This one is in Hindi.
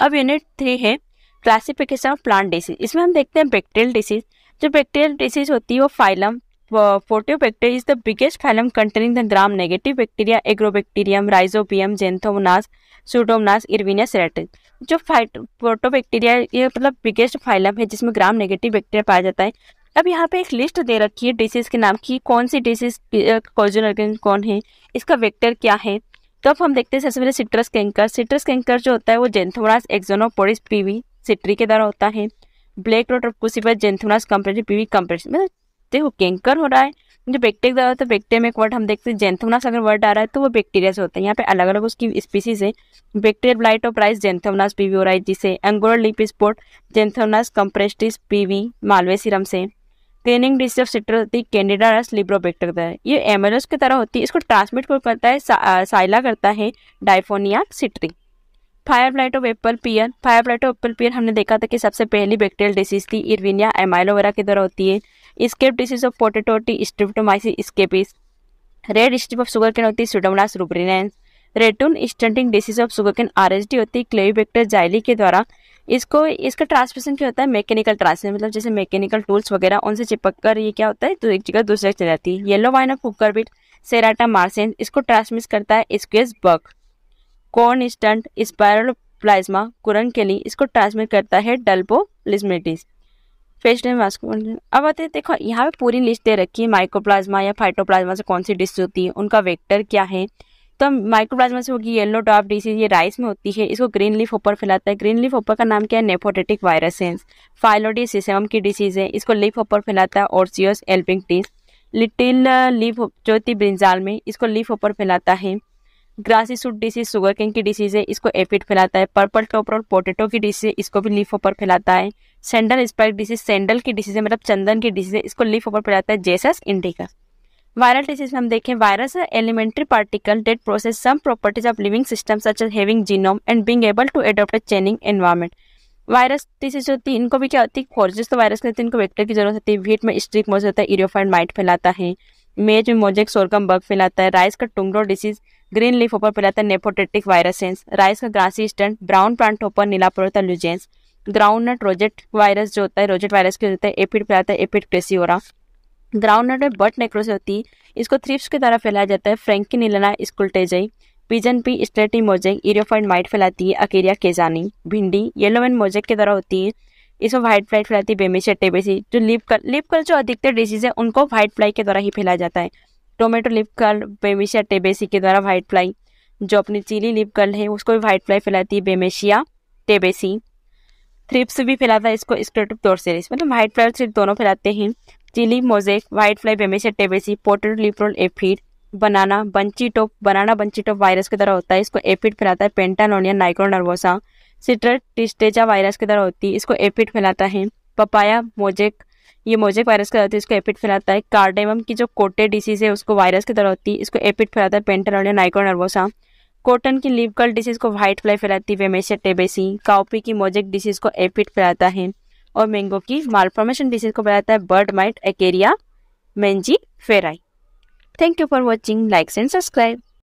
अब यूनिट थ्री है क्लासिफिकेशन ऑफ़ प्लांट डिसीज इसमें हम देखते हैं बैक्टीरियल डिसीज जो बैक्टीरियल डिसीज होती है वो phylum Proteobacteria is the biggest phylum containing the gram negative bacteria Agrobacterium Rhizobium Xanthomonas Pseudomonas Erwinia Serratia जो फाइट फोर्टोबैक्टीरिया ये मतलब बिगेस्ट फाइलम है जिसमें ग्राम नेगेटिव बैक्टीरिया पाया जाता है। अब यहाँ पे एक लिस्ट दे रखी है डिसीज के नाम की। कौन सी डिसीज कॉजन कौन है? इसका वेक्टर क्या है? तो अब हम देखते हैं सबसे पहले सिट्रस कैंकर सिट्रस कैंकर जो होता है वो जेंथोमोनास एक्जोनोपोडिस पीवी सिट्री के द्वारा होता है। Black rot of crucifers Xanthomonas campestris PV campestris मतलब देखो कैंकर हो रहा है जो बैक्टीरिया द्वारा होता है बैक्टीरिया में एक वर्ड हम देखते हैं जेंथोमोनास अगर वर्ड आ रहा है तो वो बैक्टीरिया से होता है। यहाँ पे अलग अलग उसकी स्पीसीज है। Bacterial blight of rice Xanthomonas PV हो जिसे angular leaf spot Xanthomonas campestris PV malvacearum से। क्लीनिंग डिसीज ऑफ़ होती है कैंडिडा रस लिब्रोबेक्टर होता है। ये एमएलएस की तरह होती है। इसको ट्रांसमिट करता है? सा, साइला करता है Diaphorina citri fire blight of apple pear fire blight of apple pear हमने देखा था कि सबसे पहली बैक्टेरियल डिसीज थी इरविनिया एमाइलोवेरा की तरह होती है। Scab disease of potato Streptomyces scabies red stripe of sugarcane होती है Pseudomonas rubrilineans ratoon stunting disease of sugarcane are होती है क्लेविबेक्टर जाइली के द्वारा इसको, इसका ट्रांसमिशन क्या होता है? मैकेनिकल ट्रांसमिशन मतलब जैसे मैकेनिकल टूल्स वगैरह, उनसे चिपक कर ये क्या होता है? तो एक जगह दूसरे चली जाती है। Yellow vine of cucurbit सेराटा मार्सेन इसको ट्रांसमिट करता है squash bug corn stunt spiroplasma कुरन के लिए इसको ट्रांसमिट करता है डल्बो लिस्मेटिस फेस्टन अब आते हैं, देखो, यहाँ पे पूरी लिस्ट दे रखी है माइक्रोप्लाज्मा या फाइटोप्लाज्मा से कौन सी डिश होती है, उनका वेक्टर क्या है? तो माइक्रोप्लाज्मा से होगी येलो टॉप डिसीज ये राइस में होती है। इसको ग्रीन लीफ ऊपर फैलाता है। ग्रीन लीफ ऊपर का नाम क्या है? नेफोटेटिक वायरस है। फाइलोडी सिसेम की डिसीज है। इसको लीफ ऊपर फैलाता है। ऑर्सियस एल्पिंग टीस लिटिल लीफ जो होती ब्रिंजाल में इसको लीफ ऊपर फैलाता है। Grassy shoot disease sugar cane की डिसीज है। इसको एपिड फैलाता है। पर्पल टोपर पोटेटो की डिसीज है। इसको भी लीफ ऊपर फैलाता है। सेंडल स्पाइक डिसीज सेंडल की डिसीज है। मतलब चंदन की डिसीज है। इसको लीफ ऊपर फैलाता है। जेसस इंडिका वायरल डिसीज में हम देखें virus elementary particle that process some properties of living system such as having genome and being able to adopt a changing environment virus disease होती है, इनको भी क्या होती है? फोर्जेस तो वायरस कहते हैं, इनको वेक्टर की ज़रूरत होती है। वीट में स्ट्रिक मोज होता है इरियोफाइड माइट फैलाता है। मेज में मोजेक सोरकम बग फैलाता है। राइस का टुंगरो डिसीज ग्रीन लीफ ऊपर फैलाता है नेपोटेटिक वायरसेंस राइस का grassy stunt brown plant hopper Nilaparvata lugens groundnut rosette virus जो होता है रोजेट वायरस के होता है एपिड फैलाता है एपिड क्रेसियोरा ग्राउंड नट में बट नेक्रोस होती है। इसको थ्रिप्स की तरह फैलाया जाता है। फ्रेंकी नीलना स्कुलटेजई pigeon pea sterility mosaic eriophyid mite फैलाती है। अकेरिया केजानी, भिंडी, येलो एंड मोजेक की तरह होती है। इसको व्हाइट फ्लाई फैलाती है। बेमिशिया टेबेसी, जो लिप कल लिप कल जो अधिकतर डिज़ीज़ है, उनको व्हाइट फ्लाई के द्वारा ही फैलाया जाता है। टोमेटो लिप कर्ल बेमिशिया टेबेसी के द्वारा व्हाइट फ्लाई। जो अपनी चीली लिप कर्ल है, उसको भी व्हाइट फ्लाई फैलाती है। बेमेशिया टेबेसी। थ्रिप्स भी फैलाता है इसको स्क्रेटिव डोरसेरिस। मतलब व्हाइट फ्लाई और दोनों फैलाते हैं। चिली, मोजेक व्हाइट फ्लाई बेमेशिया tabaci potato, leafroll, aphid, banana, bunchy top, banana, bunchy top virus की तरह होता है। इसको एफिड फैलाता है पेंटानोनिया नाइक्रो नर्वोसा। सिट्रट टिस्टेजा वायरस की तरह होती है। इसको एफिड फैलाता है। पपाया, मोजेक, ये मोजेक वायरस का होता है। इसको एपिड फैलाता है। कार्डेमम की जो कोटे डिसीज है, उसको वायरस की तरह होती है। इसको एपिड फैलाता है पेंटानोनिया नाइक्रो नर्वोसा। कॉटन की लीव कल डिसीज को व्हाइट फ्लाई फैलाती है। वेमेशिया टेबेसी काउपी की मोजेक डिसीज को एपिड फैलाता है। और मैंगो की मालफॉर्मेशन डिसीज को बताता है बर्ड माइट एकेरिया मेंजी फेराई thank you for watching likes and subscribe